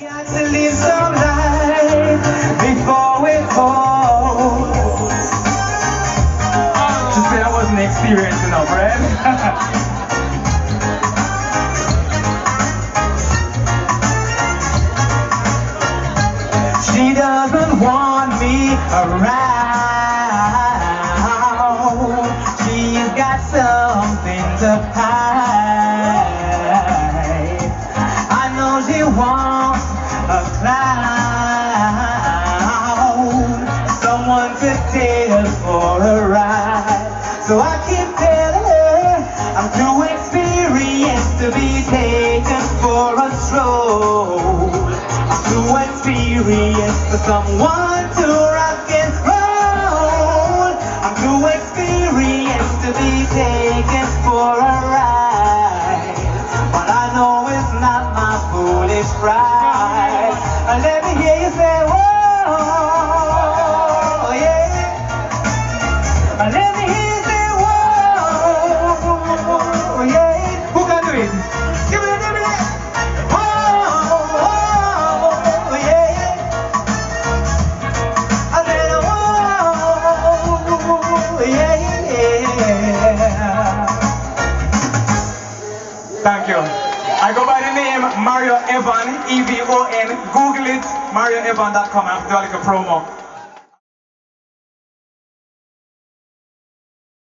Got to some before say I wasn't experienced enough? She doesn't want me around. She's got something to hide. For a ride. So I keep telling her I'm too experienced to be taken for a stroll. I'm too experienced for someone to rock and roll. I'm too experienced to be taken for a ride. But I know it's not my foolish pride. Let me hear you say, Thank you. I go by the name Mario Evon, E-V-O-N. Google it, marioevon.com. I'm doing like a promo.